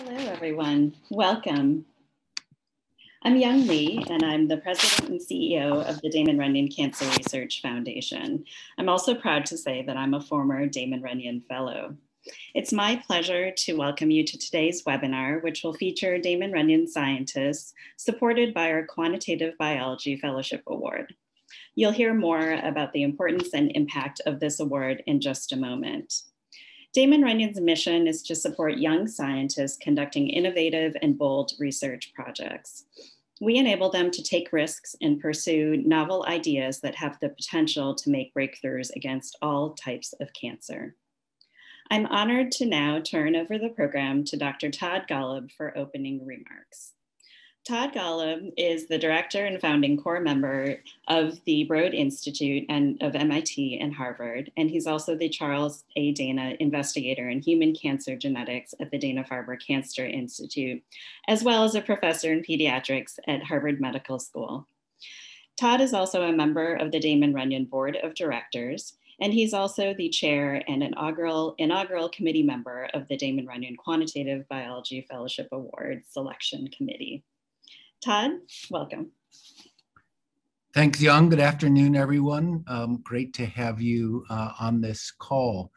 Hello, everyone. Welcome. I'm Yung Lie, and I'm the president and CEO of the Damon Runyon Cancer Research Foundation. I'm also proud to say that I'm a former Damon Runyon Fellow. It's my pleasure to welcome you to today's webinar, which will feature Damon Runyon scientists supported by our Quantitative Biology Fellowship Award. You'll hear more about the importance and impact of this award in just a moment. Damon Runyon's mission is to support young scientists conducting innovative and bold research projects. We enable them to take risks and pursue novel ideas that have the potential to make breakthroughs against all types of cancer. I'm honored to now turn over the program to Dr. Todd Golub for opening remarks. Todd Golub is the director and founding core member of the Broad Institute and of MIT and Harvard, and he's also the Charles A. Dana Investigator in Human Cancer Genetics at the Dana-Farber Cancer Institute, as well as a professor in pediatrics at Harvard Medical School. Todd is also a member of the Damon Runyon Board of Directors, and he's also the chair and inaugural, inaugural committee member of the Damon Runyon Quantitative Biology Fellowship Award Selection Committee. Todd, welcome. Thanks, Yung. Good afternoon, everyone. Um, great to have you uh, on this call.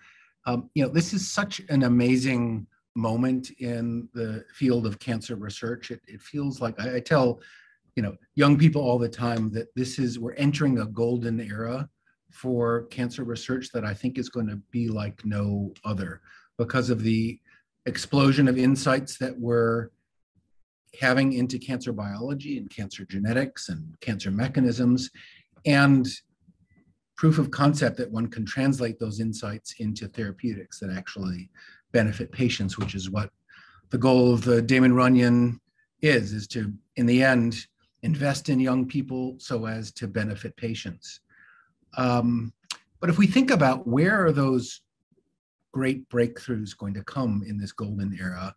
Um, you know, this is such an amazing moment in the field of cancer research. It, it feels like I, I, tell, you know, young people all the time that this is we're entering a golden era for cancer research that I think is going to be like no other because of the explosion of insights that we're having into cancer biology and cancer genetics and cancer mechanisms, and proof of concept that one can translate those insights into therapeutics that actually benefit patients, which is what the goal of the Damon Runyon is, is to, in the end, invest in young people so as to benefit patients. Um, but if we think about where are those great breakthroughs going to come in this golden era,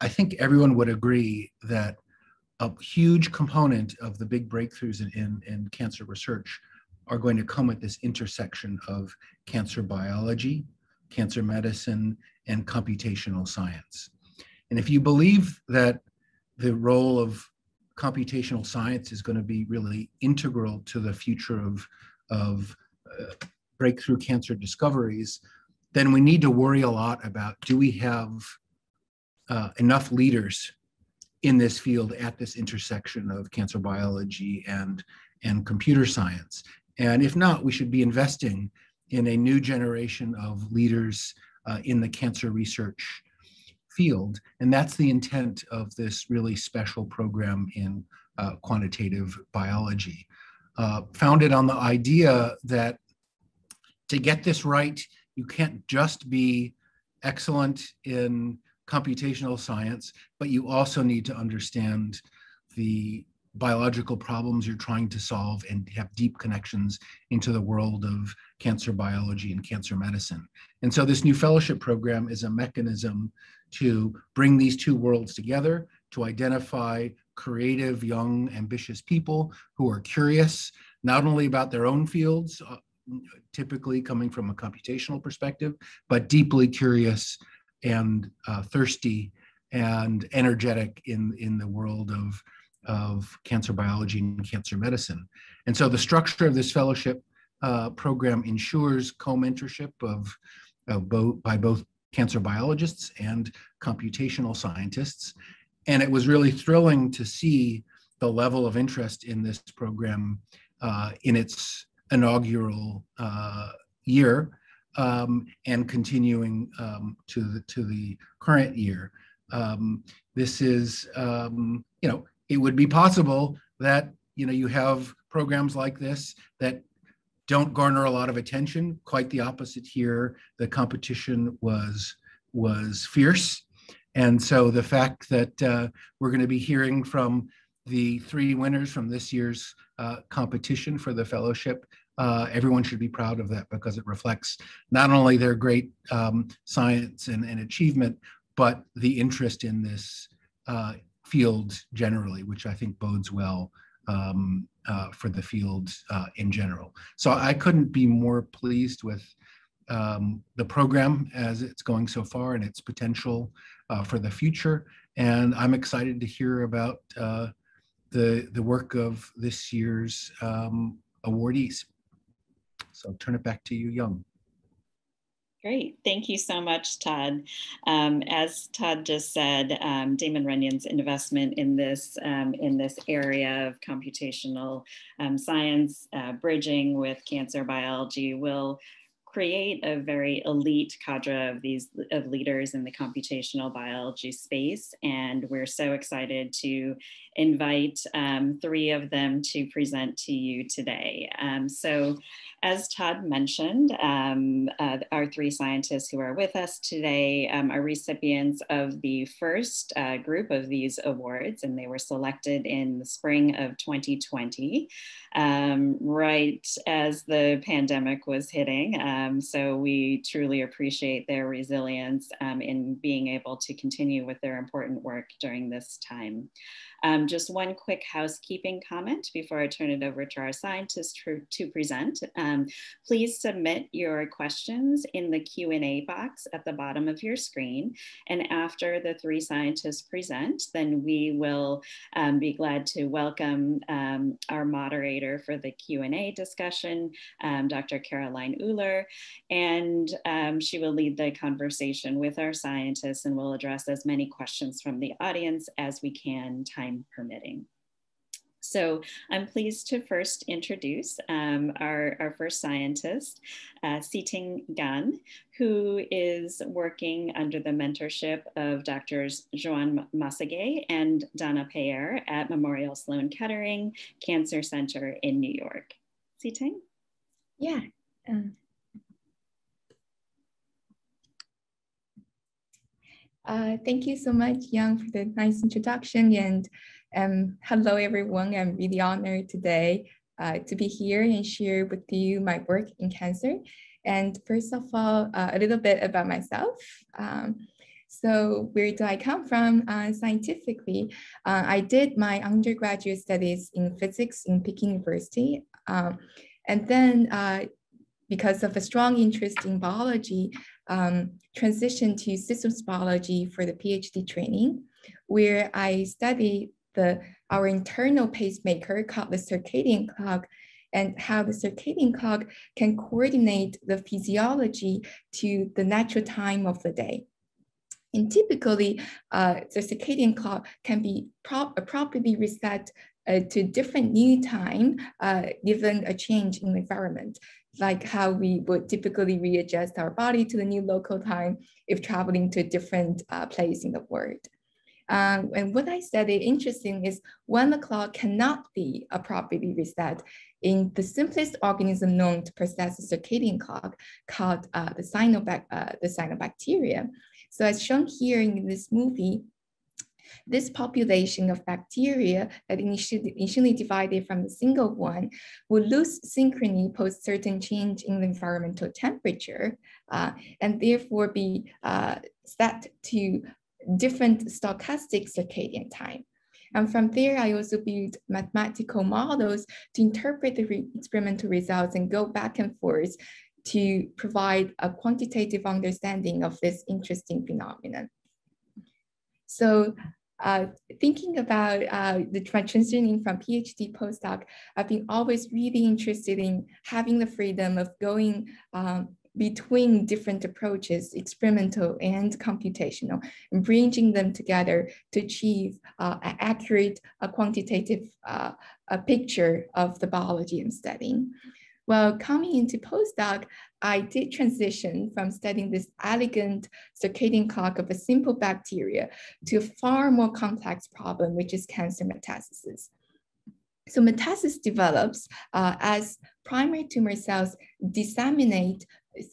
I think everyone would agree that a huge component of the big breakthroughs in, in, in, cancer research are going to come at this intersection of cancer biology, cancer medicine, and computational science. And if you believe that the role of computational science is going to be really integral to the future of, of uh, breakthrough cancer discoveries, then we need to worry a lot about do we have uh, enough leaders in this field at this intersection of cancer biology and, and computer science. And if not, we should be investing in a new generation of leaders uh, in the cancer research field. And that's the intent of this really special program in uh, quantitative biology. Uh, founded on the idea that to get this right, you can't just be excellent in computational science, but you also need to understand the biological problems you're trying to solve and have deep connections into the world of cancer biology and cancer medicine. And so this new fellowship program is a mechanism to bring these two worlds together, to identify creative, young, ambitious people who are curious, not only about their own fields, uh, typically coming from a computational perspective, but deeply curious and uh, thirsty and energetic in, in the world of, of cancer biology and cancer medicine. And so the structure of this fellowship uh, program ensures co-mentorship of, of both, by both cancer biologists and computational scientists. And it was really thrilling to see the level of interest in this program uh, in its inaugural uh, year um, and continuing um, to the to the current year. Um, this is, um, you know, it would be possible that you know you have programs like this that don't garner a lot of attention. Quite the opposite here. The competition was was fierce, and so the fact that uh, we're going to be hearing from the three winners from this year's uh, competition for the fellowship uh, everyone should be proud of that because it reflects not only their great um, science and, and, achievement, but the interest in this uh, field generally, which I think bodes well um, uh, for the field uh, in general. So I couldn't be more pleased with um, the program as it's going so far and its potential uh, for the future. And I'm excited to hear about uh, the, the work of this year's um, awardees. So I'll turn it back to you, Yung. Great. Thank you so much, Todd. Um, as Todd just said, um, Damon Runyon's investment in this, um, in this area of computational um, science, uh, bridging with cancer biology will create a very elite cadre of these of leaders in the computational biology space and we're so excited to invite um, three of them to present to you today um, so as Todd mentioned, um, uh, our three scientists who are with us today um, are recipients of the first uh, group of these awards, and they were selected in the spring of 2020, um, right as the pandemic was hitting. Um, so we truly appreciate their resilience um, in being able to continue with their important work during this time. Um, just one quick housekeeping comment before I turn it over to our scientists to, to present. Um, please submit your questions in the Q&A box at the bottom of your screen. And after the three scientists present, then we will um, be glad to welcome um, our moderator for the Q&A discussion, um, Dr. Caroline Uhler, and um, she will lead the conversation with our scientists and will address as many questions from the audience as we can time time permitting. So I'm pleased to first introduce um, our, our first scientist, uh, Siting Gan, who is working under the mentorship of Doctors Joan Massagué and Dana Pe'er at Memorial Sloan Kettering Cancer Center in New York. Siting? Yeah. Um, Uh, thank you so much, Yung, for the nice introduction. And um, hello, everyone. I'm really honored today uh, to be here and share with you my work in cancer. And first of all, uh, a little bit about myself. Um, so where do I come from uh, scientifically? Uh, I did my undergraduate studies in physics in Peking University. Um, and then uh, because of a strong interest in biology, um, transitioned to systems biology for the PhD training, where I studied the our internal pacemaker called the circadian clock and how the circadian clock can coordinate the physiology to the natural time of the day. And typically, uh, the circadian clock can be prop properly reset uh, to different new time uh, given a change in the environment like how we would typically readjust our body to the new local time if traveling to a different uh, place in the world. Um, and what I said is interesting is when the clock cannot be properly reset in the simplest organism known to possess a circadian clock called uh, the, cyanobac uh, the cyanobacteria. So as shown here in this movie, this population of bacteria that initially, divided from a single one will lose synchrony post certain change in the environmental temperature uh, and therefore be uh, set to different stochastic circadian time. And from there, I also built mathematical models to interpret the re experimental results and go back and forth to provide a quantitative understanding of this interesting phenomenon. So uh, thinking about uh, the transitioning from PhD postdoc, I've been always really interested in having the freedom of going um, between different approaches, experimental and computational, and bringing them together to achieve uh, an accurate, a quantitative uh, a picture of the biology I'm studying. Well, coming into postdoc, I did transition from studying this elegant circadian clock of a simple bacteria to a far more complex problem, which is cancer metastasis. So metastasis develops uh, as primary tumor cells disseminate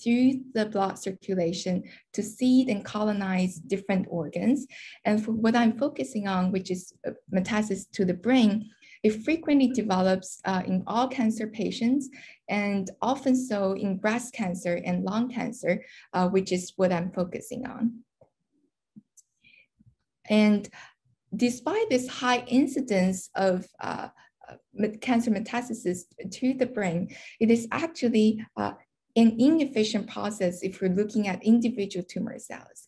through the blood circulation to seed and colonize different organs. And for what I'm focusing on, which is uh, metastasis to the brain, it frequently develops uh, in all cancer patients and often so in breast cancer and lung cancer, uh, which is what I'm focusing on. And despite this high incidence of uh, cancer metastasis to the brain, it is actually uh, an inefficient process if we're looking at individual tumor cells.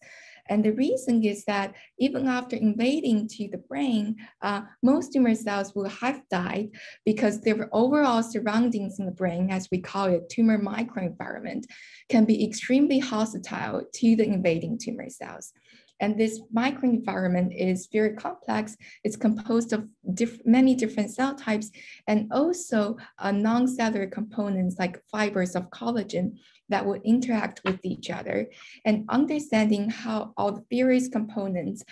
And the reason is that even after invading to the brain, uh, most tumor cells will have died because their overall surroundings in the brain, as we call it, tumor microenvironment, can be extremely hostile to the invading tumor cells. And this microenvironment is very complex. It's composed of diff many different cell types and also uh, non-cellular components like fibers of collagen that will interact with each other. And understanding how all the various components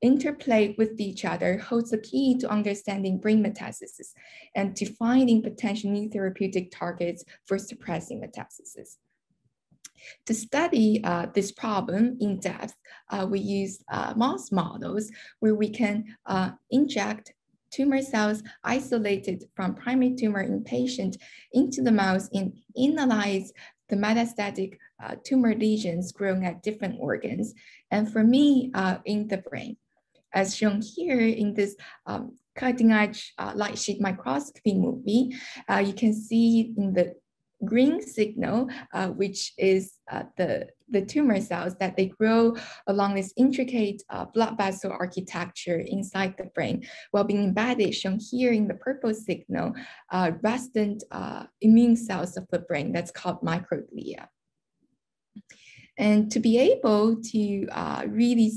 interplay with each other holds the key to understanding brain metastasis and to finding potential new therapeutic targets for suppressing metastasis. To study uh, this problem in depth, uh, we use uh, mouse models where we can uh, inject tumor cells isolated from primary tumor in patient into the mouse and analyze the metastatic uh, tumor lesions growing at different organs. And for me, uh, in the brain. As shown here in this um, cutting edge uh, light sheet microscopy movie, uh, you can see in the green signal, uh, which is uh, the, the tumor cells that they grow along this intricate uh, blood vessel architecture inside the brain, while being embedded, shown here in the purple signal, uh, resident uh, immune cells of the brain that's called microglia. And to be able to uh, really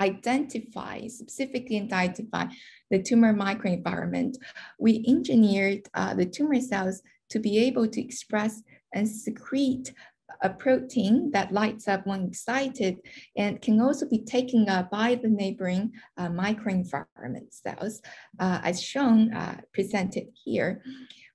identify, specifically identify the tumor microenvironment, we engineered the tumor cells to be able to express and secrete a protein that lights up when excited and can also be taken up by the neighboring uh, microenvironment cells, uh, as shown, uh, presented here.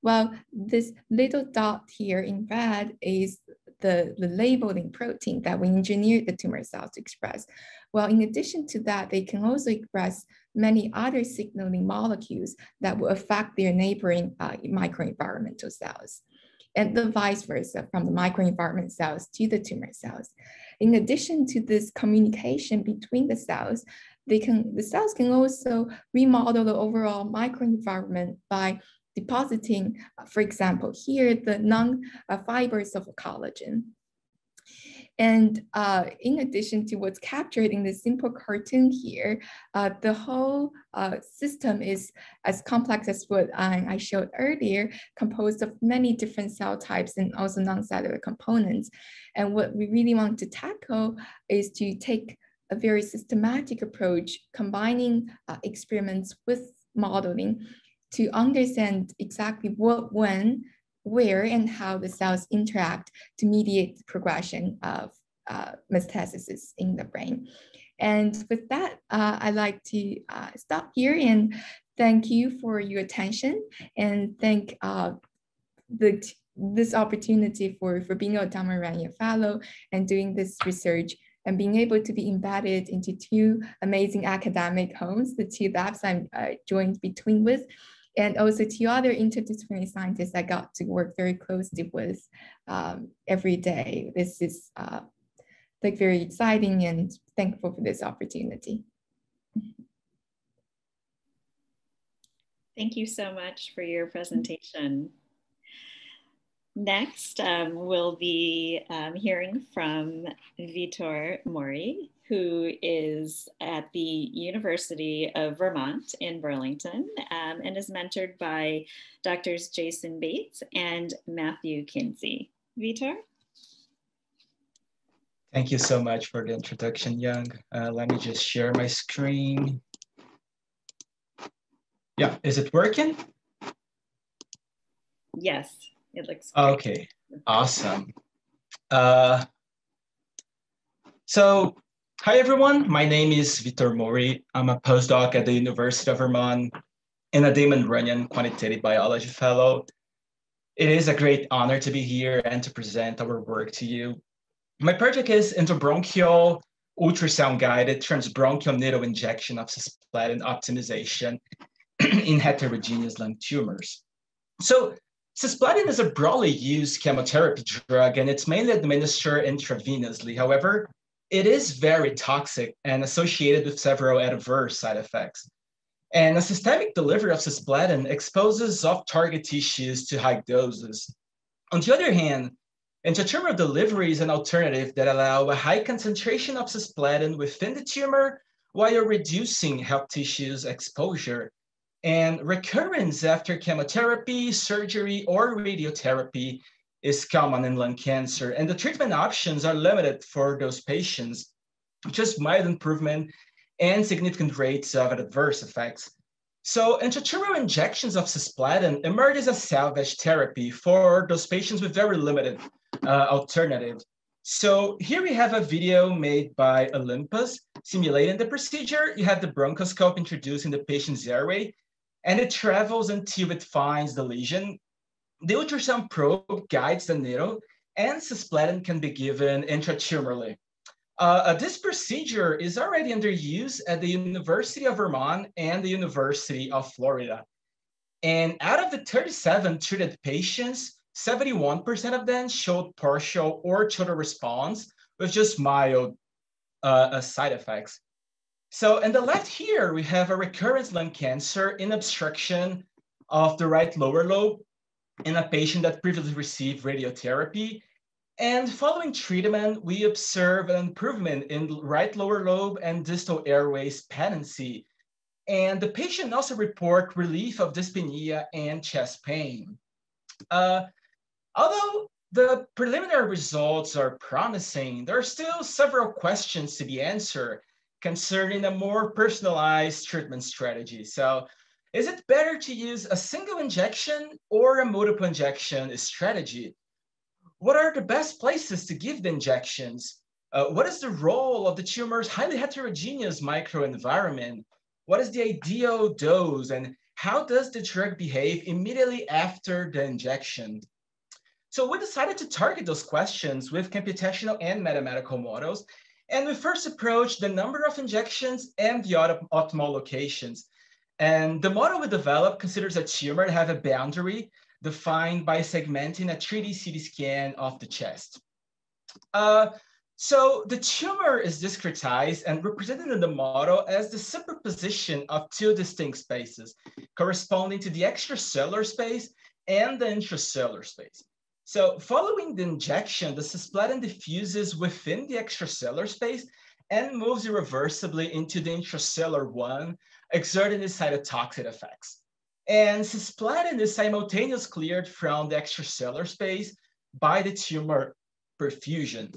Well, this little dot here in red is the, the labeling protein that we engineered the tumor cells to express. Well, in addition to that, they can also express many other signaling molecules that will affect their neighboring uh, microenvironmental cells and the vice versa from the microenvironment cells to the tumor cells. In addition to this communication between the cells, they can, the cells can also remodel the overall microenvironment by depositing, for example, here, the non-fibers uh, of collagen. And uh, in addition to what's captured in the simple cartoon here, uh, the whole uh, system is as complex as what I, I, showed earlier, composed of many different cell types and also non-cellular components. And what we really want to tackle is to take a very systematic approach, combining uh, experiments with modeling to understand exactly what, when, where and how the cells interact to mediate the progression of uh, metastasis in the brain. And with that, uh, I'd like to uh, stop here and thank you for your attention and thank uh, the this opportunity for, for being a Runyon Fellow and doing this research and being able to be embedded into two amazing academic homes, the two labs I'm uh, joined between with, and also two other interdisciplinary scientists I got to work very closely with um, every day. This is uh, like very exciting and thankful for this opportunity. Thank you so much for your presentation. Next, um, we'll be um, hearing from Vitor Mori, who is at the University of Vermont in Burlington um, and is mentored by Doctors Jason Bates and Matthew Kinsey. Vitor? Thank you so much for the introduction, Yung. Uh, let me just share my screen. Yeah, is it working? Yes, it looks great. Okay, awesome. Uh, so Hi, everyone. My name is Vitor Mori. I'm a postdoc at the University of Vermont and a Damon Runyon Quantitative Biology Fellow. It is a great honor to be here and to present our work to you. My project is endobronchial ultrasound-guided transbronchial needle injection of cisplatin optimization in heterogeneous lung tumors. So cisplatin is a broadly used chemotherapy drug, and it's mainly administered intravenously. However, it is very toxic and associated with several adverse side effects. And a systemic delivery of cisplatin exposes off-target tissues to high doses. On the other hand, Intratumoral delivery is an alternative that allow a high concentration of cisplatin within the tumor while reducing health tissues exposure. And recurrence after chemotherapy, surgery, or radiotherapy is common in lung cancer. And the treatment options are limited for those patients, just mild improvement and significant rates of adverse effects. So intratumoral injections of cisplatin emerge as a salvage therapy for those patients with very limited uh, alternative. So here we have a video made by Olympus simulating the procedure. You have the bronchoscope introducing the patient's airway, and it travels until it finds the lesion. The ultrasound probe guides the needle, and cisplatin can be given intratumorally. Uh, uh, this procedure is already under use at the University of Vermont and the University of Florida. And out of the 37 treated patients, 71% of them showed partial or total response with just mild uh, uh, side effects. So in the left here, we have a recurrent lung cancer in obstruction of the right lower lobe in a patient that previously received radiotherapy. And following treatment, we observe an improvement in right lower lobe and distal airways patency. And the patient also report relief of dyspnea and chest pain. Uh, Although the preliminary results are promising, there are still several questions to be answered concerning a more personalized treatment strategy. So is it better to use a single injection or a multiple injection strategy? What are the best places to give the injections? Uh, what is the role of the tumor's highly heterogeneous microenvironment? What is the ideal dose and how does the drug behave immediately after the injection? So we decided to target those questions with computational and mathematical models. And we first approached the number of injections and the optimal locations. And the model we developed considers a tumor to have a boundary defined by segmenting a 3D CT scan of the chest. Uh, so the tumor is discretized and represented in the model as the superposition of two distinct spaces corresponding to the extracellular space and the intracellular space. So following the injection, the cisplatin diffuses within the extracellular space and moves irreversibly into the intracellular one, exerting its cytotoxic effects. And cisplatin is simultaneously cleared from the extracellular space by the tumor perfusion.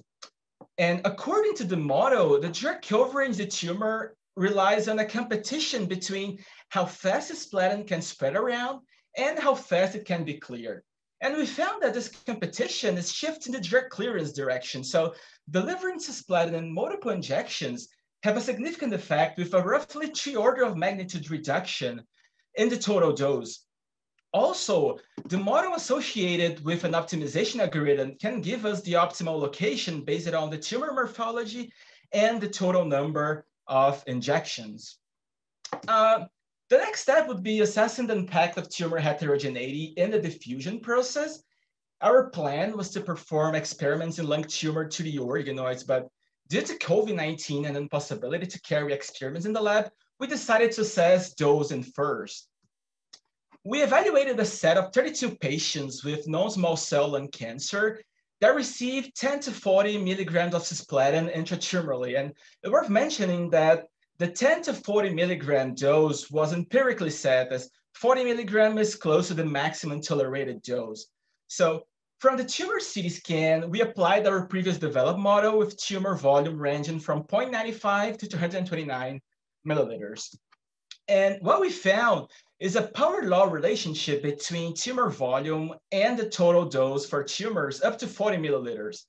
And according to the model, the drug covering the tumor relies on a competition between how fast cisplatin can spread around and how fast it can be cleared. And we found that this competition is shifting the drug clearance direction. So delivering cisplatin in multiple injections have a significant effect with a roughly three order of magnitude reduction in the total dose. Also, the model associated with an optimization algorithm can give us the optimal location based on the tumor morphology and the total number of injections. Uh, the next step would be assessing the impact of tumor heterogeneity in the diffusion process. Our plan was to perform experiments in lung tumor to the organoids, but due to COVID-19 and impossibility to carry experiments in the lab, we decided to assess those in first. We evaluated a set of 32 patients with non-small cell lung cancer that received 10 to 40 milligrams of cisplatin intratumorally. And worth mentioning that the 10 to 40 milligram dose was empirically set as 40 milligram is close to the maximum tolerated dose. So from the tumor CT scan, we applied our previous developed model with tumor volume ranging from 0.95 to 229 milliliters. And what we found is a power law relationship between tumor volume and the total dose for tumors up to 40 milliliters.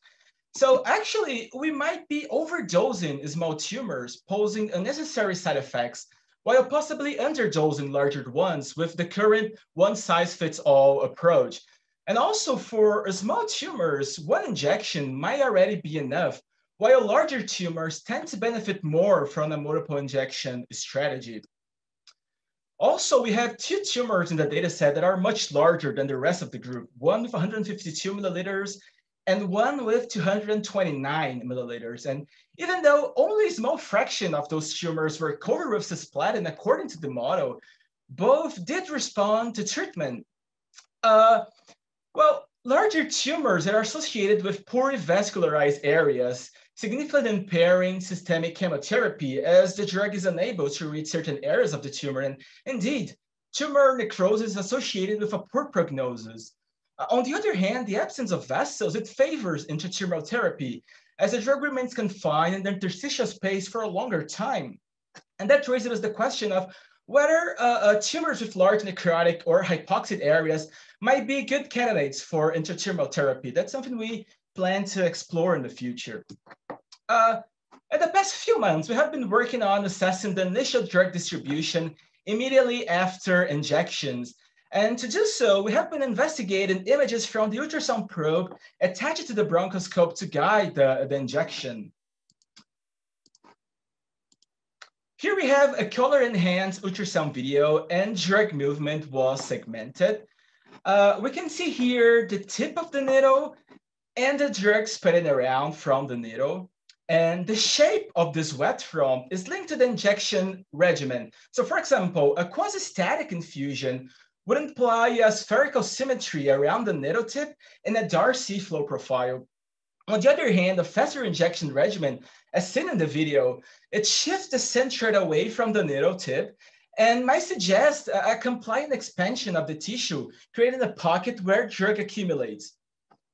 So actually, we might be overdosing small tumors, posing unnecessary side effects, while possibly underdosing larger ones with the current one-size-fits-all approach. And also for small tumors, one injection might already be enough, while larger tumors tend to benefit more from a multiple injection strategy. Also, we have two tumors in the data set that are much larger than the rest of the group, one with 152 milliliters and one with 229 milliliters. And even though only a small fraction of those tumors were covered with cisplatin according to the model, both did respond to treatment. Uh, well, larger tumors that are associated with poorly vascularized areas, significantly impairing systemic chemotherapy as the drug is unable to reach certain areas of the tumor. And indeed, tumor necrosis is associated with a poor prognosis. Uh, on the other hand, the absence of vessels, it favors intratumoral therapy as the drug remains confined in the interstitial space for a longer time. And that raises the question of whether uh, uh, tumors with large necrotic or hypoxic areas might be good candidates for intratumoral therapy. That's something we plan to explore in the future. Uh, in the past few months, we have been working on assessing the initial drug distribution immediately after injections. And to do so, we have been investigating images from the ultrasound probe attached to the bronchoscope to guide the, the injection. Here we have a color enhanced ultrasound video and drug movement was segmented. Uh, we can see here the tip of the needle and the drug spreading around from the needle. And the shape of this wet film is linked to the injection regimen. So for example, a quasi-static infusion would imply a spherical symmetry around the needle tip and a Darcy flow profile. On the other hand, a faster injection regimen, as seen in the video, it shifts the centroid away from the needle tip and might suggest a, compliant expansion of the tissue, creating a pocket where drug accumulates.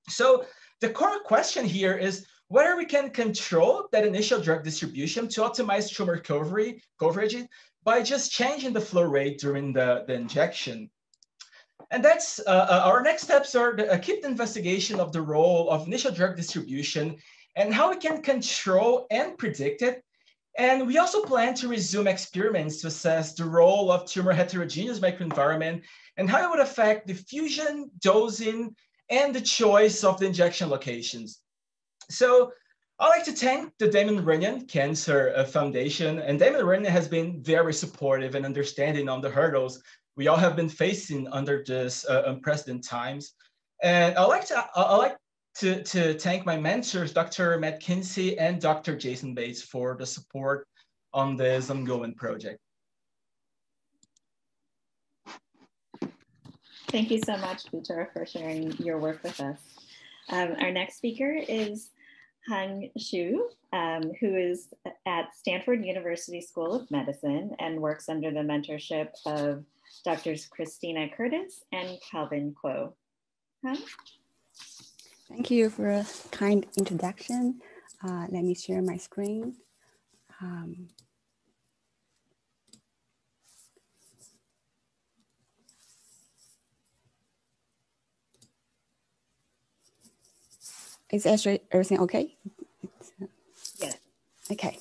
So the core question here is whether we can control that initial drug distribution to optimize tumor coverage by just changing the flow rate during the, the injection. And that's uh, uh, our next steps are to uh, keep the investigation of the role of initial drug distribution and how we can control and predict it. And we also plan to resume experiments to assess the role of tumor heterogeneous microenvironment and how it would affect diffusion, dosing, and the choice of the injection locations. So I'd like to thank the Damon Runyon Cancer uh, Foundation. And Damon Runyon has been very supportive and understanding on the hurdles we all have been facing under this uh, unprecedented times. And I'd like to, I'd like to, to thank my mentors, Dr. Matt Kinsey and Dr. Jason Bates for the support on this ongoing project. Thank you so much, Vitor, for sharing your work with us. Um, our next speaker is Hang Xu, um, who is at Stanford University School of Medicine and works under the mentorship of Doctors Christina Curtis and Calvin Kuo. Huh? Thank you for a kind introduction. Uh, let me share my screen. Um, is everything okay? Yes. Okay.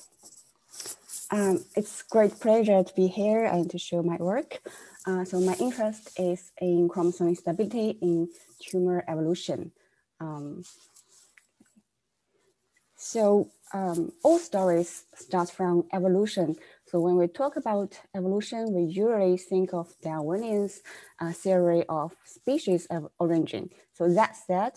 Um, it's great pleasure to be here and to show my work. Uh, so my interest is in chromosome stability in tumor evolution. Um, so um, all stories start from evolution. So when we talk about evolution, we usually think of Darwinian's uh, theory of species of origin. So that said,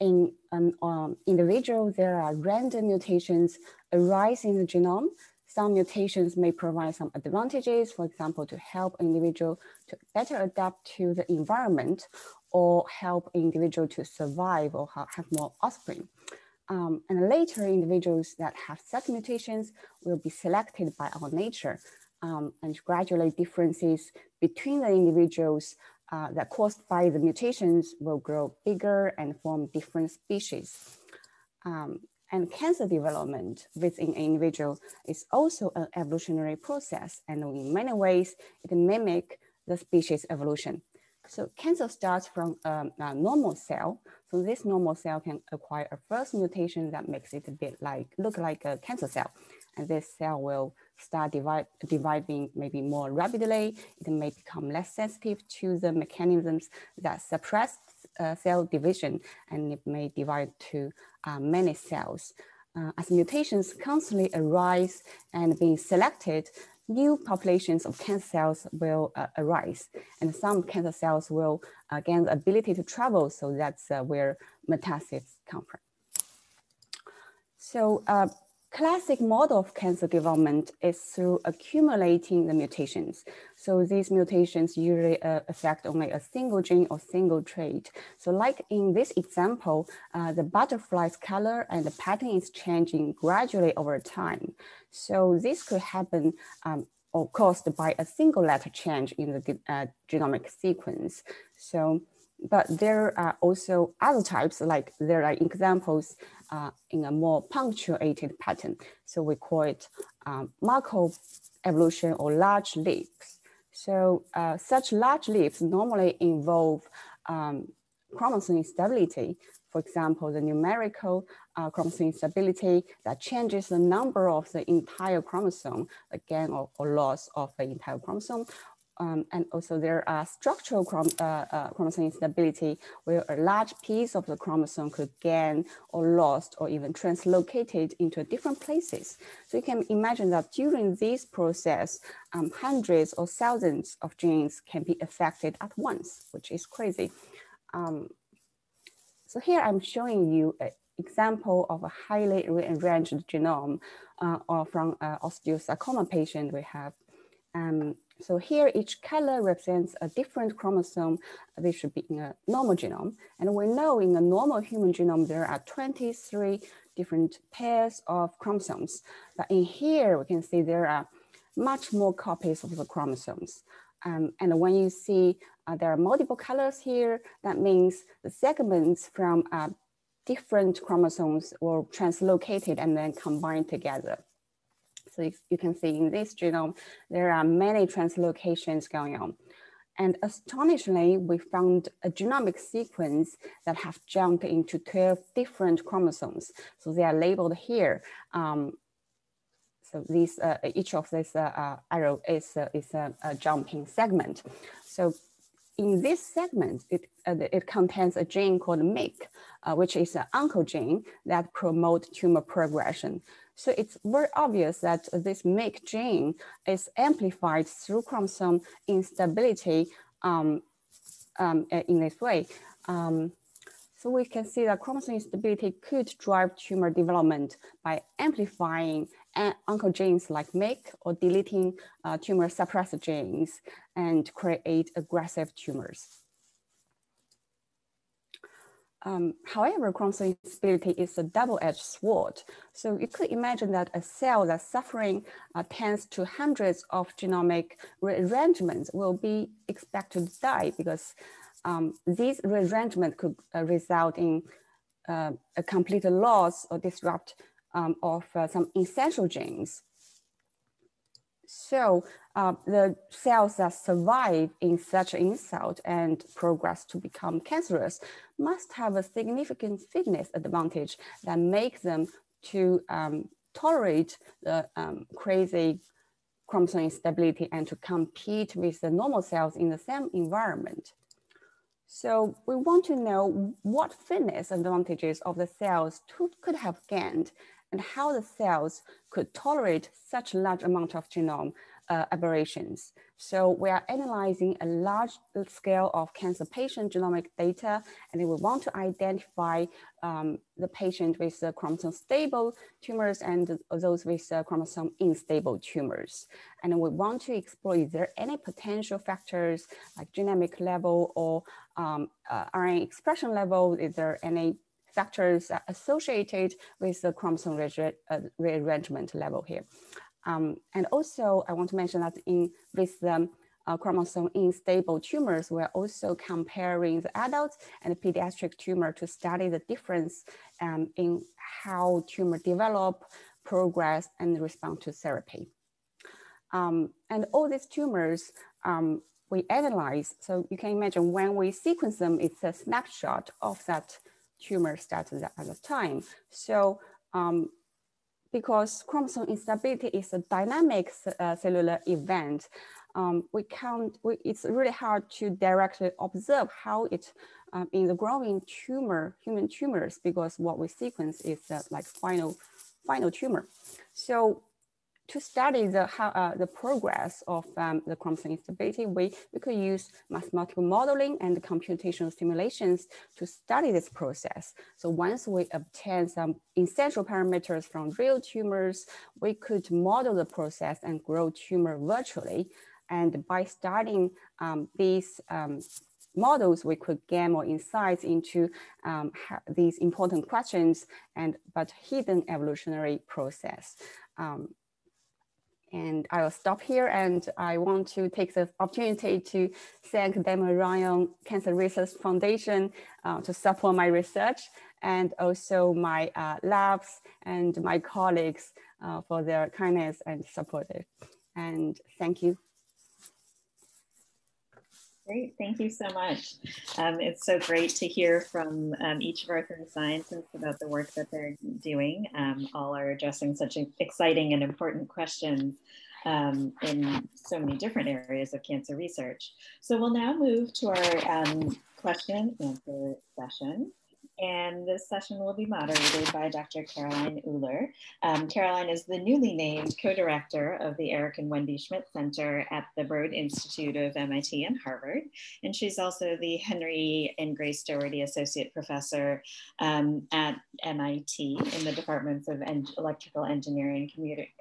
in an um, individual, there are random mutations arise in the genome some mutations may provide some advantages, for example, to help an individual to better adapt to the environment or help individual to survive or have more offspring. Um, and later individuals that have such mutations will be selected by our nature um, and gradually differences between the individuals uh, that caused by the mutations will grow bigger and form different species. Um, and cancer development within an individual is also an evolutionary process. And in many ways, it mimic the species evolution. So cancer starts from um, a normal cell. So this normal cell can acquire a first mutation that makes it a bit like, look like a cancer cell. And this cell will start divide, dividing maybe more rapidly. It may become less sensitive to the mechanisms that suppress uh, cell division and it may divide to uh, many cells. Uh, as mutations constantly arise and being selected, new populations of cancer cells will uh, arise and some cancer cells will uh, gain the ability to travel. So that's uh, where metastases come from. So classic model of cancer development is through accumulating the mutations. So these mutations usually uh, affect only a single gene or single trait. So like in this example, uh, the butterfly's color and the pattern is changing gradually over time. So this could happen um, or caused by a single letter change in the uh, genomic sequence. So but there are also other types, like there are examples uh, in a more punctuated pattern. So we call it um, macro evolution or large leaps. So uh, such large leaps normally involve um, chromosome instability. For example, the numerical uh, chromosome instability that changes the number of the entire chromosome, again, or, or loss of the entire chromosome, um, and also there are structural chrom uh, uh, chromosome instability where a large piece of the chromosome could gain or lost or even translocated into different places. So you can imagine that during this process, um, hundreds or thousands of genes can be affected at once, which is crazy. Um, so here I'm showing you an example of a highly rearranged genome uh, or from uh, osteosarcoma patient we have. Um, so here, each color represents a different chromosome. This should be in a normal genome. And we know in a normal human genome, there are 23 different pairs of chromosomes. But in here, we can see there are much more copies of the chromosomes. Um, and when you see uh, there are multiple colors here, that means the segments from uh, different chromosomes were translocated and then combined together. So you can see in this genome, there are many translocations going on. And astonishingly, we found a genomic sequence that have jumped into 12 different chromosomes. So they are labeled here. Um, so these, uh, each of these uh, uh, arrow is, uh, is a, a, jumping segment. So in this segment, it, uh, it contains a gene called MYC, uh, which is an oncogene that promote tumor progression. So it's very obvious that this MYC gene is amplified through chromosome instability um, um, in this way. Um, so we can see that chromosome instability could drive tumor development by amplifying oncogenes like MYC or deleting uh, tumor suppressor genes and create aggressive tumors. Um, however, instability is a double-edged sword. So you could imagine that a cell that's suffering uh, tens to hundreds of genomic rearrangements will be expected to die because um, these rearrangements could uh, result in uh, a complete loss or disrupt um, of uh, some essential genes. So uh, the cells that survive in such insult and progress to become cancerous must have a significant fitness advantage that makes them to um, tolerate the um, crazy chromosome instability and to compete with the normal cells in the same environment. So we want to know what fitness advantages of the cells to, could have gained and how the cells could tolerate such large amount of genome uh, aberrations. So we are analyzing a large scale of cancer patient genomic data, and we want to identify um, the patient with the chromosome stable tumors and those with the chromosome unstable tumors. And we want to explore is there any potential factors like genomic level or um, uh, RNA expression level? Is there any factors associated with the chromosome uh, rearrangement level here. Um, and also, I want to mention that in with the uh, chromosome unstable tumors, we're also comparing the adults and the pediatric tumor to study the difference um, in how tumor develop, progress, and respond to therapy. Um, and all these tumors um, we analyze, so you can imagine when we sequence them, it's a snapshot of that tumor status at the time. So um, because chromosome instability is a dynamic uh, cellular event, um, we can't, we, it's really hard to directly observe how it um, in the growing tumor, human tumors, because what we sequence is uh, like final, final tumor. So to study the, how, uh, the progress of um, the chromosome instability, we, we could use mathematical modeling and computational simulations to study this process. So once we obtain some essential parameters from real tumors, we could model the process and grow tumor virtually. And by studying um, these um, models, we could gain more insights into um, these important questions and but hidden evolutionary process. Um, and I will stop here and I want to take the opportunity to thank Damon Runyon Cancer Research Foundation uh, to support my research and also my uh, labs and my colleagues uh, for their kindness and support. And thank you. Great, thank you so much. Um, it's so great to hear from um, each of our three scientists about the work that they're doing. Um, all are addressing such exciting and important questions um, in so many different areas of cancer research. So we'll now move to our um, question answer session and this session will be moderated by Dr. Caroline Uhler. Um, Caroline is the newly named co-director of the Eric and Wendy Schmidt Center at the Broad Institute of MIT and Harvard. And she's also the Henry and Grace Doherty Associate Professor um, at MIT in the Departments of en Electrical Engineering,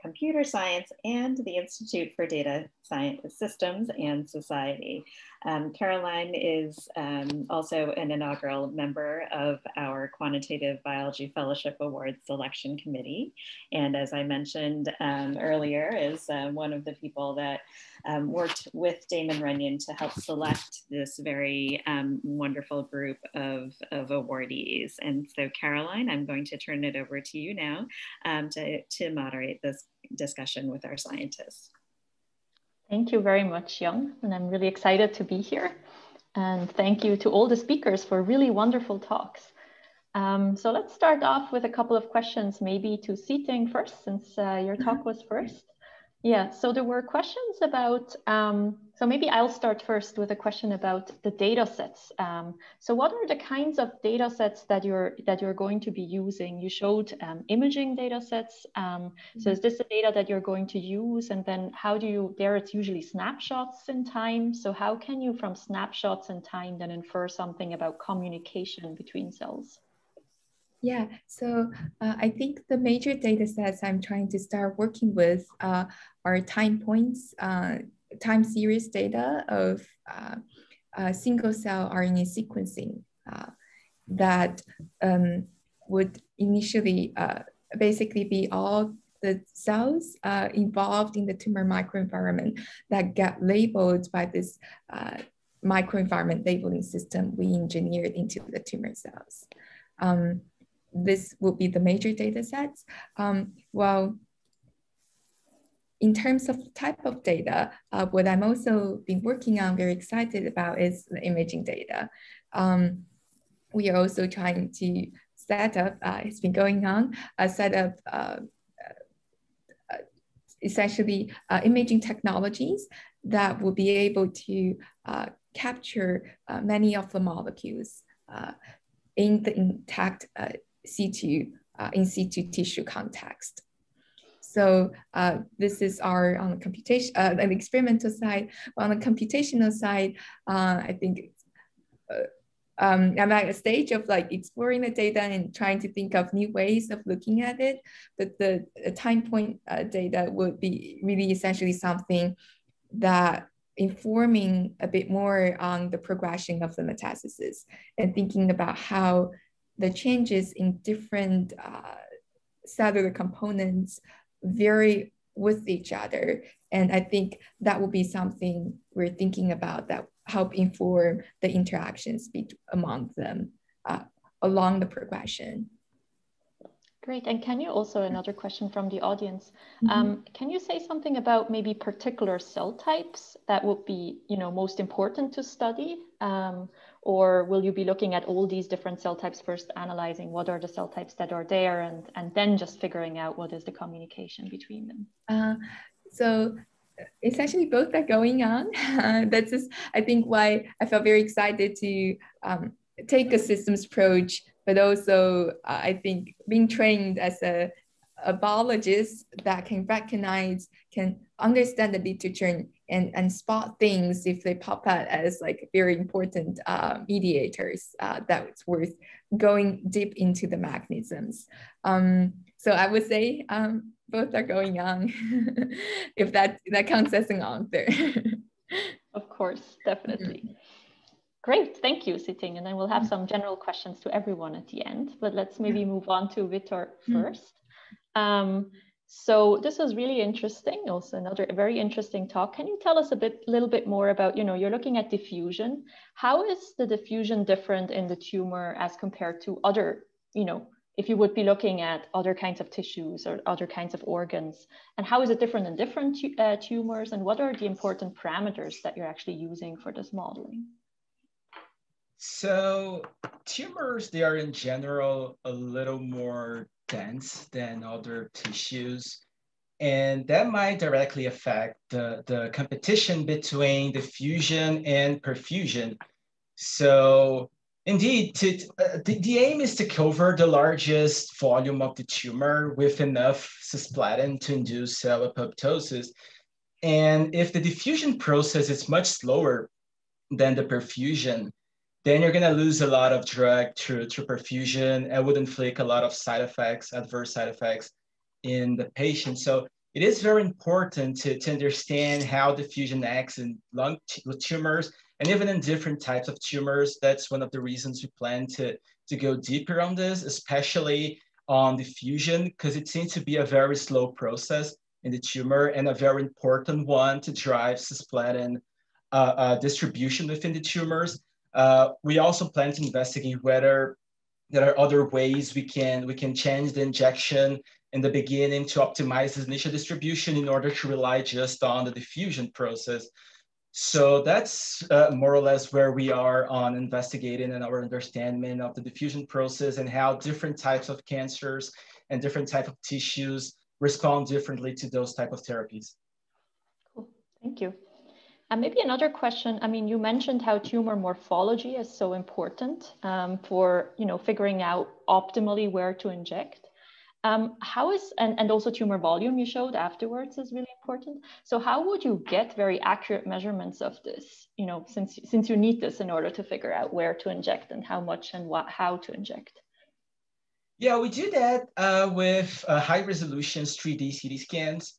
Computer Science, and the Institute for Data Science Systems and Society. Um, Caroline is um, also an inaugural member of our Quantitative Biology Fellowship Award Selection Committee. And as I mentioned um, earlier, is uh, one of the people that um, worked with Damon Runyon to help select this very um, wonderful group of, of awardees. And so Caroline, I'm going to turn it over to you now um, to, to moderate this discussion with our scientists. Thank you very much, Yung, and I'm really excited to be here. And thank you to all the speakers for really wonderful talks. Um, so let's start off with a couple of questions, maybe to Siting first, since uh, your talk was first. Yeah, so there were questions about, um, so maybe I'll start first with a question about the data sets. Um, so what are the kinds of data sets that you're, that you're going to be using? You showed um, imaging data sets. Um, so is this the data that you're going to use? And then how do you, there it's usually snapshots in time. So how can you from snapshots in time then infer something about communication between cells? Yeah, so uh, I think the major data sets I'm trying to start working with uh, are time points, uh, time series data of uh, uh, single cell RNA sequencing uh, that um, would initially basically be all the cells involved in the tumor microenvironment that get labeled by this microenvironment labeling system we engineered into the tumor cells. Um, this will be the major data sets. Um, well, in terms of type of data, uh, what I'm also been working on, very excited about is the imaging data. Um, we are also trying to set up, uh, it's been going on, a set up uh, uh essentially uh, imaging technologies that will be able to uh, capture many of the molecules in the intact situ in situ tissue context. So uh, this is our on the computation, uh, an experimental side. On the computational side, uh, I think uh, um, I'm at a stage of like exploring the data and trying to think of new ways of looking at it. But the, the time point uh, data would be really essentially something that informing a bit more on the progression of the metastasis and thinking about how the changes in different uh, cellular components vary with each other. And I think that will be something we're thinking about that help inform the interactions between among them uh, along the progression. Great. And can you also, another question from the audience, mm -hmm. um, can you say something about maybe particular cell types that would be, you know, most important to study? Um, or will you be looking at all these different cell types first, analyzing what are the cell types that are there and, and then just figuring out what is the communication between them? Uh, so it's actually both are going on. that's just, I think, why I felt very excited to um, take a systems approach, but also uh, I think being trained as a a biologist that can recognize, can understand the literature and, and and spot things if they pop out as like very important uh, mediators uh, that's worth going deep into the mechanisms. Um, so I would say um, both are going on if that, that counts as an answer. of course, definitely. Mm -hmm. Great, thank you, Siting. And then we'll have some general questions to everyone at the end, but let's maybe move on to Vitor first. Um, so this was really interesting. Also another very interesting talk. Can you tell us a bit, little bit more about, you know, you're looking at diffusion. How is the diffusion different in the tumor as compared to other, you know, if you would be looking at other kinds of tissues or other kinds of organs? And how is it different in different uh, tumors? And what are the important parameters that you're actually using for this modeling? So tumors, they are in general a little more dense than other tissues. And that might directly affect the, the competition between diffusion and perfusion. So indeed, to, uh, the, the aim is to cover the largest volume of the tumor with enough cisplatin to induce cell apoptosis. And if the diffusion process is much slower than the perfusion, then you're going to lose a lot of drug through, through perfusion and would inflict a lot of side effects, adverse side effects in the patient. So it is very important to, to understand how diffusion acts in lung tumors and even in different types of tumors. That's one of the reasons we plan to, to go deeper on this, especially on diffusion, because it seems to be a very slow process in the tumor and a very important one to drive cisplatin uh, uh, distribution within the tumors. Uh, we also plan to investigate whether there are other ways we can we can change the injection in the beginning to optimize this initial distribution in order to rely just on the diffusion process. So that's uh, more or less where we are on investigating and our understanding of the diffusion process and how different types of cancers and different type of tissues respond differently to those type of therapies. Cool, thank you. And maybe another question, I mean, you mentioned how tumor morphology is so important um, for, you know, figuring out optimally where to inject. Um, how is, and, and also tumor volume you showed afterwards is really important. So how would you get very accurate measurements of this, you know, since, since you need this in order to figure out where to inject and how much and what, how to inject? Yeah, we do that uh, with uh, high resolution 3D CT scans.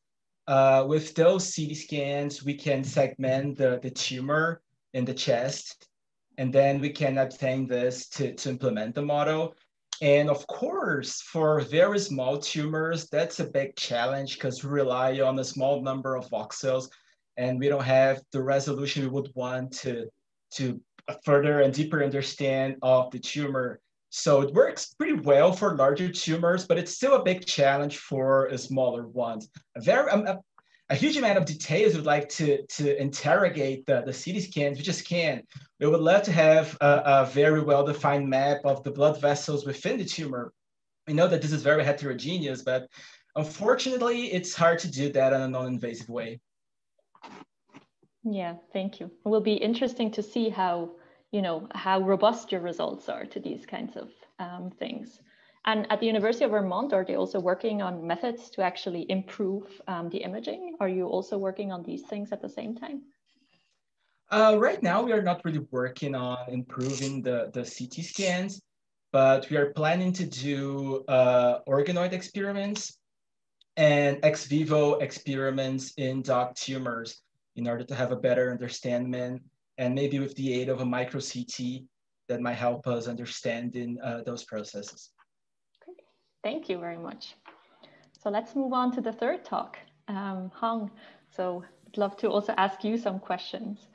Uh, with those CT scans, we can segment the, the tumor in the chest, and then we can obtain this to, to implement the model. And of course, for very small tumors, that's a big challenge because we rely on a small number of voxels and we don't have the resolution we would want to, to further and deeper understand of the tumor. So it works pretty well for larger tumors, but it's still a big challenge for smaller ones. A very um, a, a, huge amount of details we'd like to, to interrogate the, the CT scans. We just can. We would love to have a, a very well-defined map of the blood vessels within the tumor. We know that this is very heterogeneous, but unfortunately, it's hard to do that in a non-invasive way. Yeah, thank you. It will be interesting to see how you know, how robust your results are to these kinds of um, things. And at the University of Vermont, are they also working on methods to actually improve um, the imaging? Are you also working on these things at the same time? Uh, right now, we are not really working on improving the, the CT scans, but we are planning to do uh, organoid experiments and ex vivo experiments in dog tumors in order to have a better understanding and maybe with the aid of a micro CT that might help us understand in uh, those processes. Great. Thank you very much. So let's move on to the third talk. Um, Hang, so I'd love to also ask you some questions.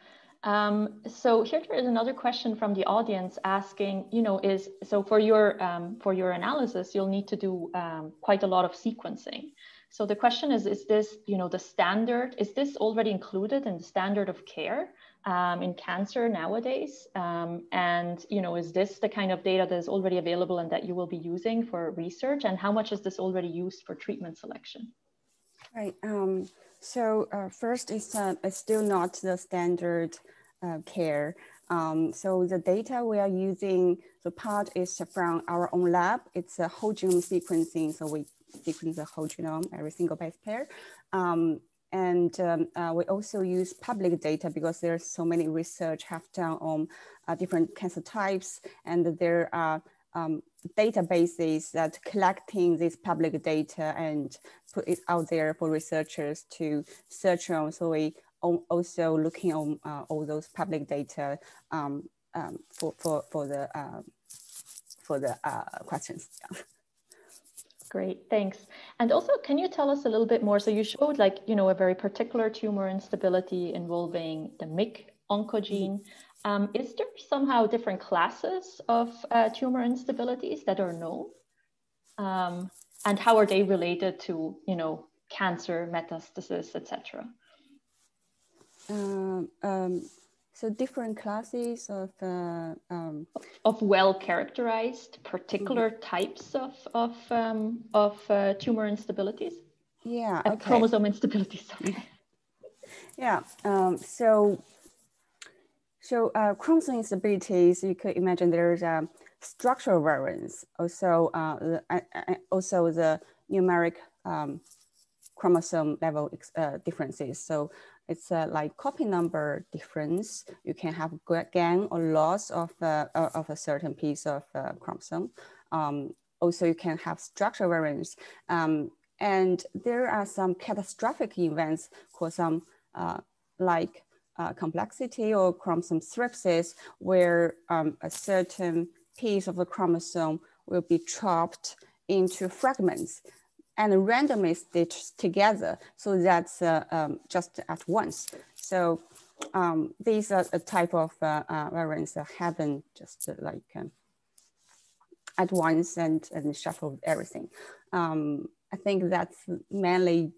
Um, so here there is another question from the audience asking, you know, is so for your um, for your analysis, you'll need to do um, quite a lot of sequencing. So the question is, is this, you know, the standard, is this already included in the standard of care? Um, in cancer nowadays? Um, and you know, is this the kind of data that is already available and that you will be using for research? And how much is this already used for treatment selection? Right. Um, so uh, first, it's, uh, it's still not the standard uh, care. Um, so the data we are using, the part is from our own lab. It's a whole genome sequencing. So we sequence the whole genome, every single base pair. Um, and um, uh, we also use public data because there's so many research have done on uh, different cancer types and there are um, databases that collecting this public data and put it out there for researchers to search on. So we also looking on uh, all those public data um, um, for, for, for the, uh, for the uh, questions. Yeah. Great, thanks. And also, can you tell us a little bit more? So you showed like, you know, a very particular tumor instability involving the MYC oncogene. Um, is there somehow different classes of uh, tumor instabilities that are known? Um, and how are they related to, you know, cancer, metastasis, etc.? Um, um, so different classes of uh, um, of well characterized particular mm-hmm. types of of um, of uh, tumor instabilities. Yeah, uh, okay. chromosome instabilities. yeah. Um, so so uh, chromosome instabilities, you could imagine there's a structural variants. Also, uh, the, also the numeric um, chromosome level differences. So it's a like copy number difference. You can have gain or loss of, uh, of a certain piece of uh, chromosome. Um, also, you can have structural variants. Um, and there are some catastrophic events called some uh, like uh, complexity or chromothripsis where um, a certain piece of the chromosome will be chopped into fragments and randomly stitched together. So that's uh, um, just at once. So um, these are a type of uh, uh, variants that happen just uh, like um, at once and, and shuffle everything. Um, I think that's mainly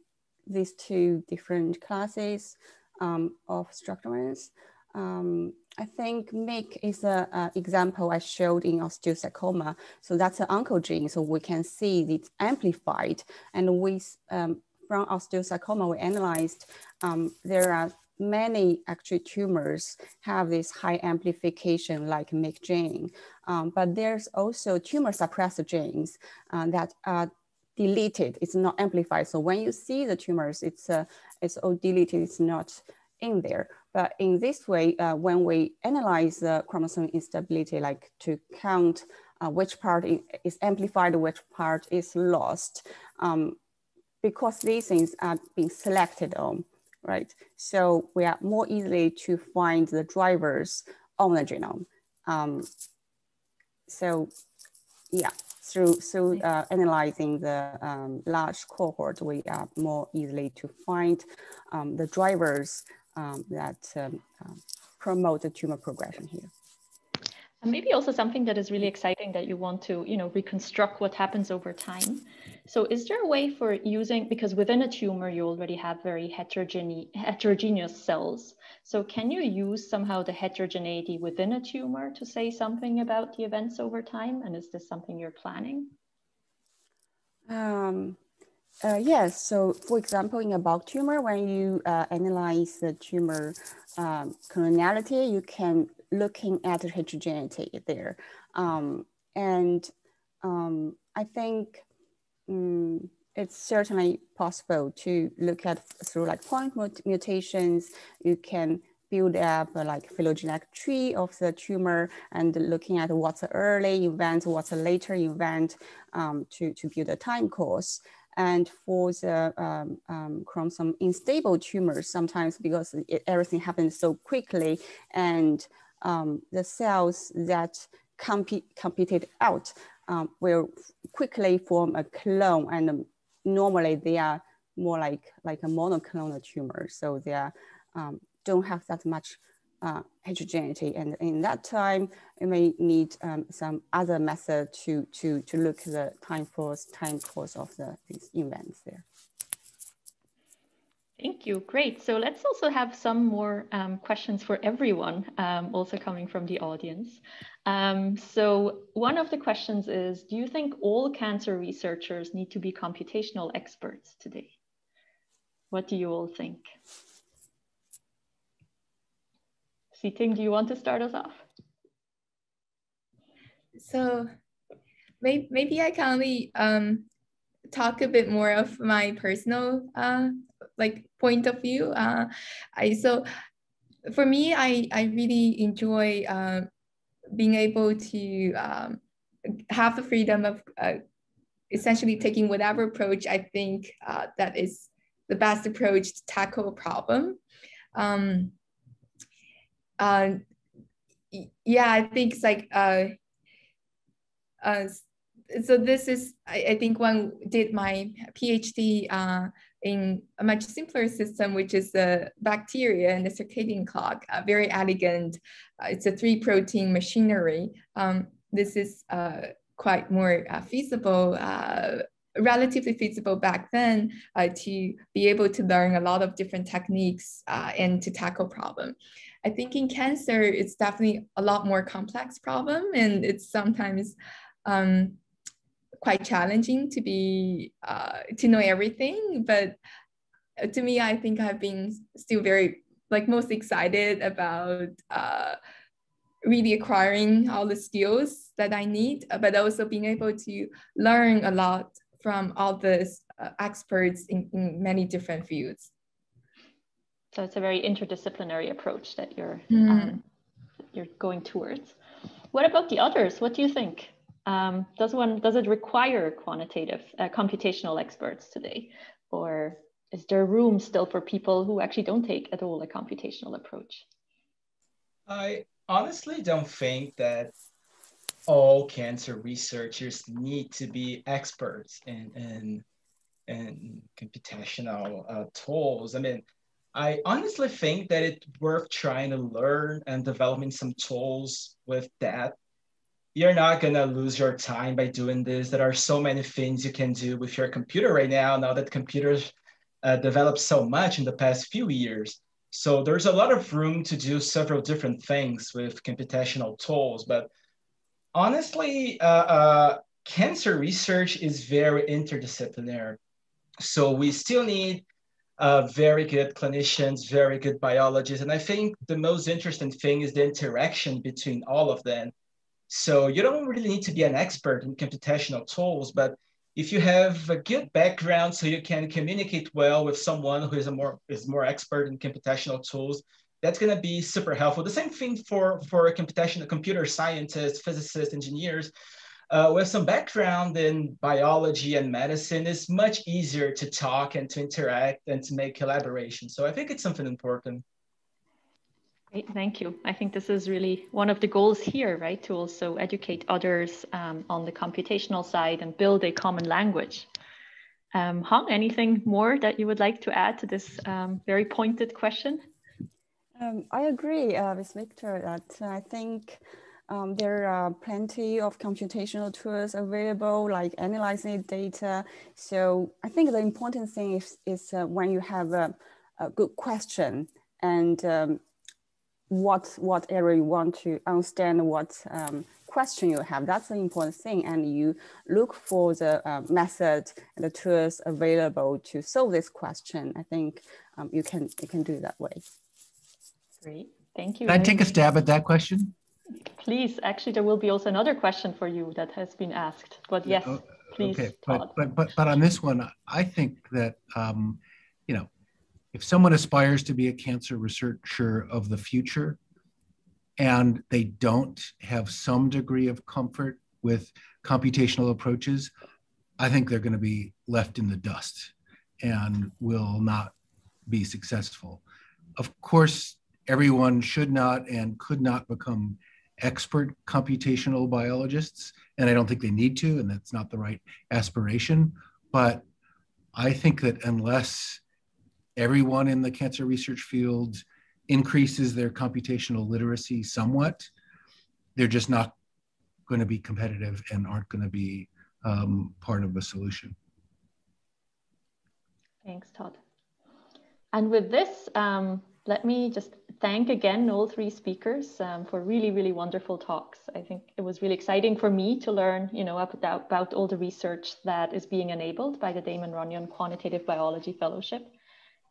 these two different classes um, of structurants. Um, I think MYC is an example I showed in osteosarcoma. So that's an oncogene, so we can see it's amplified. And we, um, from osteosarcoma, we analyzed um, there are many actually tumors have this high amplification like MYC gene, um, but there's also tumor suppressor genes uh, that are deleted. It's not amplified. So when you see the tumors, it's uh, it's all deleted. It's not in there. But in this way, uh, when we analyze the chromosome instability, like to count uh, which part is amplified, which part is lost, um, because these things are being selected on, right? So we are more easily to find the drivers on the genome. Um, so yeah, through, through uh, analyzing the um, large cohort, we are more easily to find um, the drivers um, that um, um, promote the tumor progression here. And maybe also something that is really exciting that you want to, you know, reconstruct what happens over time. So is there a way for using, because within a tumor, you already have very heterogene heterogeneous cells. So can you use somehow the heterogeneity within a tumor to say something about the events over time? And is this something you're planning? Um, uh, yes, so for example, in a bulk tumor, when you uh, analyze the tumor um, clonality, you can looking at the heterogeneity there. Um, and um, I think um, it's certainly possible to look at through like point mutations, you can build up a like phylogenetic tree of the tumor and looking at what's the early event, what's a later event um, to, to build a time course. And for the um, um, chromosome unstable tumors, sometimes because it, everything happens so quickly and um, the cells that compete, competed out um, will quickly form a clone and normally they are more like, like a monoclonal tumor. So they are, um, don't have that much uh, heterogeneity. And in that time, you may need um, some other method to, to, to look at the time course, time course of the, these events there. Thank you. Great. So let's also have some more um, questions for everyone, um, also coming from the audience. Um, so one of the questions is, do you think all cancer researchers need to be computational experts today? What do you all think? Siting, do you want to start us off? So maybe, maybe I can only um, talk a bit more of my personal uh, like point of view. Uh, I so for me, I I really enjoy uh, being able to um, have the freedom of uh, essentially taking whatever approach I think uh, that is the best approach to tackle a problem. Um, uh, yeah, I think it's like uh, uh, so this is I, I think when did my PhD uh, in a much simpler system, which is the bacteria and the circadian clock, uh, very elegant. Uh, it's a three protein machinery. Um, this is uh, quite more uh, feasible, uh, relatively feasible back then to be able to learn a lot of different techniques and to tackle problem. I think in cancer, it's definitely a lot more complex problem and it's sometimes um, quite challenging to be uh, to know everything. But to me i think i've been still very like most excited about uh, really acquiring all the skills that i need but also being able to learn a lot from all the uh, experts in, in many different fields so it's a very interdisciplinary approach that you're mm. um, you're going towards what about the others what do you think um, does one does it require quantitative uh, computational experts today, or is there room still for people who actually don't take at all a computational approach? I honestly don't think that all cancer researchers need to be experts in in, in computational uh, tools. I mean, I honestly think that it's worth trying to learn and developing some tools with that you're not going to lose your time by doing this. There are so many things you can do with your computer right now, now that computers uh, developed so much in the past few years. So there's a lot of room to do several different things with computational tools. But honestly, uh, uh, cancer research is very interdisciplinary. So we still need uh, very good clinicians, very good biologists. And I think the most interesting thing is the interaction between all of them. So you don't really need to be an expert in computational tools, but if you have a good background so you can communicate well with someone who is a more is more expert in computational tools, that's going to be super helpful. The same thing for for computational computer scientists, physicists, engineers. Uh, with some background in biology and medicine, it's much easier to talk and to interact and to make collaboration. So I think it's something important. Great, thank you. I think this is really one of the goals here, right? To also educate others um, on the computational side and build a common language. Um, Hang, anything more that you would like to add to this um, very pointed question? Um, I agree uh, with Vitor that I think um, there are plenty of computational tools available, like analyzing data. So I think the important thing is, is uh, when you have a, a good question and um, what what area you want to understand what um, question you have that's the important thing. And you look for the uh, method and the tools available to solve this question. I think um, you can you can do it that way. Great. Thank you can i take a stab at that question please actually there will be also another question for you that has been asked but yes oh, please okay but, but but but on this one i think that um, you know if someone aspires to be a cancer researcher of the future and they don't have some degree of comfort with computational approaches, I think they're going to be left in the dust and will not be successful. Of course, everyone should not and could not become expert computational biologists, and I don't think they need to, and that's not the right aspiration. But I think that unless everyone in the cancer research field increases their computational literacy somewhat, they're just not going to be competitive and aren't going to be um, part of a solution. Thanks, Todd. And with this, um, let me just thank again all three speakers um, for really, really wonderful talks. I think it was really exciting for me to learn, you know, about, about all the research that is being enabled by the Damon Runyon Quantitative Biology Fellowship.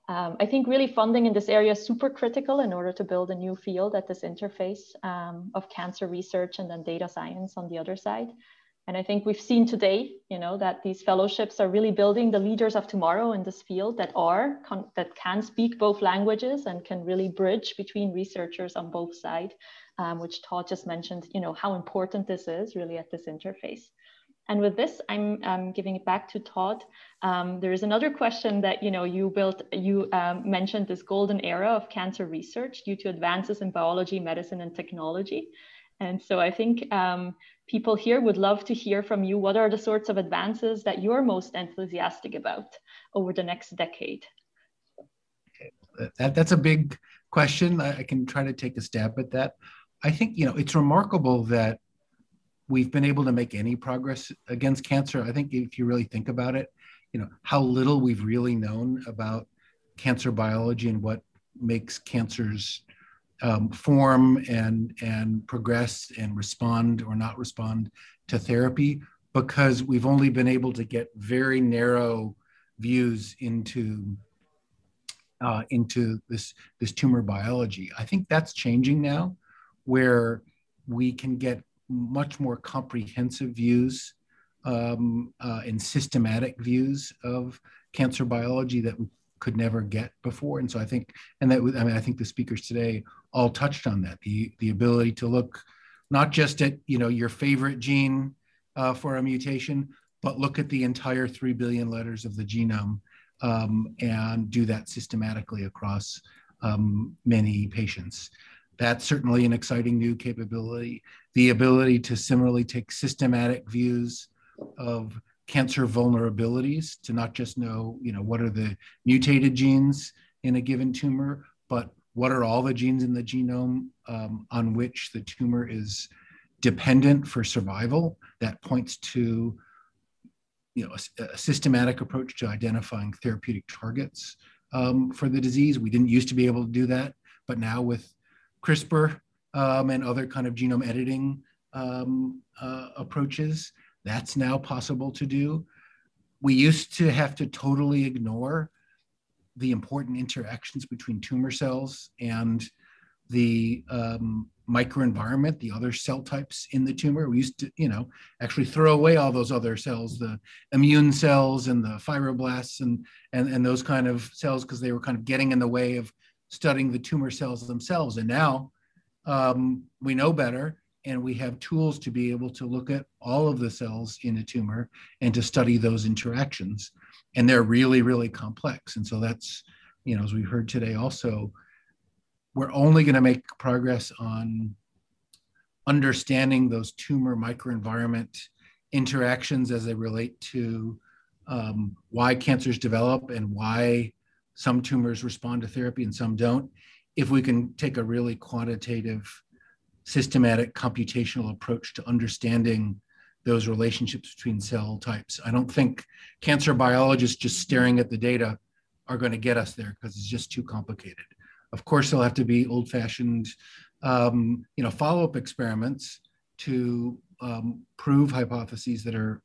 Um, I think really funding in this area is super critical in order to build a new field at this interface um, of cancer research and then data science on the other side. And I think we've seen today, you know, that these fellowships are really building the leaders of tomorrow in this field that are that can speak both languages and can really bridge between researchers on both sides, um, which Todd just mentioned, you know, how important this is really at this interface. And with this, I'm um, giving it back to Todd. Um, there is another question that you know you built. You um, mentioned this golden era of cancer research due to advances in biology, medicine, and technology. And so I think um, people here would love to hear from you. What are the sorts of advances that you're most enthusiastic about over the next decade? That, that's a big question. I, I can try to take a stab at that. I think you know it's remarkable that we've been able to make any progress against cancer. I think if you really think about it, you know, how little we've really known about cancer biology and what makes cancers um, form and and progress and respond or not respond to therapy because we've only been able to get very narrow views into uh, into this this tumor biology. I think that's changing now, where we can get much more comprehensive views um, uh, and systematic views of cancer biology that we could never get before. And so I think, and that I mean, I think the speakers today all touched on that the the ability to look not just at you know your favorite gene uh, for a mutation, but look at the entire three billion letters of the genome um, and do that systematically across um, many patients. That's certainly an exciting new capability. The ability to similarly take systematic views of cancer vulnerabilities to not just know, you know, what are the mutated genes in a given tumor, but what are all the genes in the genome um, on which the tumor is dependent for survival that points to you know a, a systematic approach to identifying therapeutic targets um, for the disease we didn't used to be able to do that but now with crispr um, and other kind of genome editing um, uh, approaches that's now possible to do. We used to have to totally ignore the important interactions between tumor cells and the um, microenvironment, the other cell types in the tumor. We used to, you know, actually throw away all those other cells, the immune cells and the fibroblasts and and, and those kind of cells because they were kind of getting in the way of studying the tumor cells themselves. And now um, we know better and we have tools to be able to look at all of the cells in a tumor and to study those interactions and they're really really complex. And so that's you know as we heard today also we're only going to make progress on understanding those tumor microenvironment interactions as they relate to um, why cancers develop and why some tumors respond to therapy and some don't. If we can take a really quantitative systematic computational approach to understanding those relationships between cell types. I don't think cancer biologists just staring at the data are going to get us there because it's just too complicated. Of course, there'll have to be old-fashioned, um, you know, follow-up experiments to um, prove hypotheses that are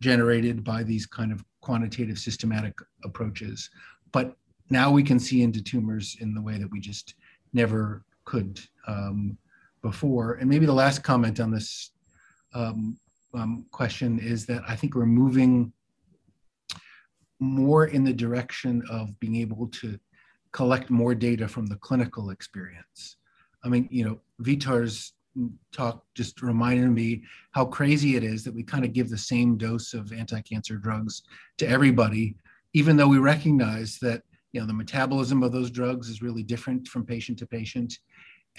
generated by these kind of quantitative systematic approaches. But now we can see into tumors in the way that we just never could um, before. And maybe the last comment on this um, um, question is that I think we're moving more in the direction of being able to collect more data from the clinical experience. I mean, you know, Vitor's talk just reminded me how crazy it is that we kind of give the same dose of anti-cancer drugs to everybody, even though we recognize that you know the metabolism of those drugs is really different from patient to patient,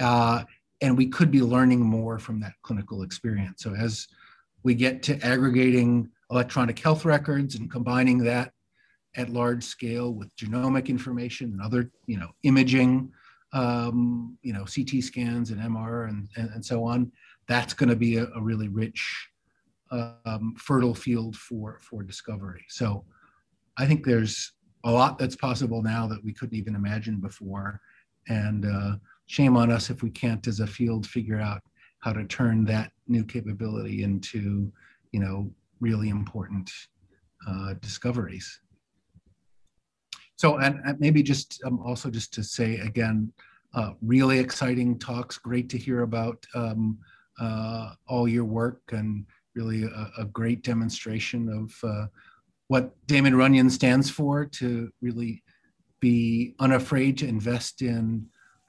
uh, and we could be learning more from that clinical experience. So as we get to aggregating electronic health records and combining that at large scale with genomic information and other, you know, imaging, um, you know, CT scans and MR and, and, and so on, that's going to be a, a, really rich, um, fertile field for, for discovery. So I think there's a lot that's possible now that we couldn't even imagine before. And uh, shame on us if we can't as a field figure out how to turn that new capability into you know really important uh, discoveries. So and, and maybe just um, also just to say again uh, really exciting talks great to hear about um, uh, all your work and really a, a great demonstration of uh, what Damon Runyon stands for to really be unafraid to invest in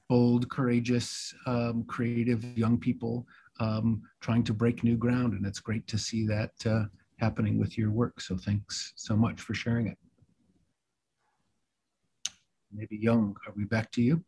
bold, courageous, um, creative young people um, trying to break new ground. And it's great to see that uh, happening with your work. So thanks so much for sharing it. Maybe Yung, are we back to you?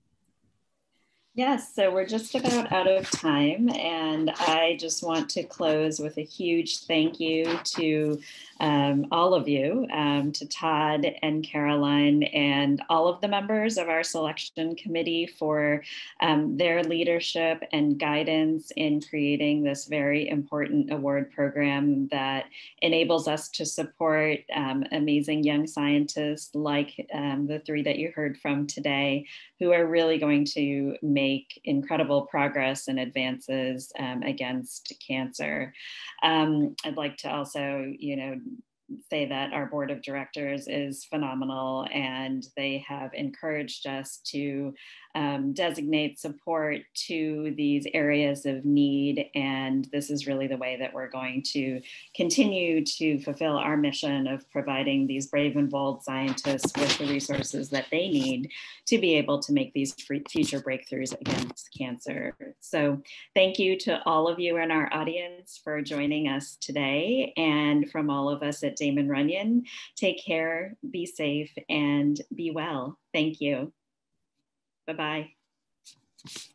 Yes, so we're just about out of time, and I just want to close with a huge thank you to um, all of you, um, to Todd and Caroline, and all of the members of our selection committee for um, their leadership and guidance in creating this very important award program that enables us to support um, amazing young scientists like um, the three that you heard from today, who are really going to make incredible progress and advances um, against cancer. Um, I'd like to also, you know, say that our board of directors is phenomenal and they have encouraged us to um, designate support to these areas of need. And this is really the way that we're going to continue to fulfill our mission of providing these brave and bold scientists with the resources that they need to be able to make these future breakthroughs against cancer. So thank you to all of you in our audience for joining us today. And from all of us at Damon Runyon. Take care, be safe, and be well. Thank you. Bye bye.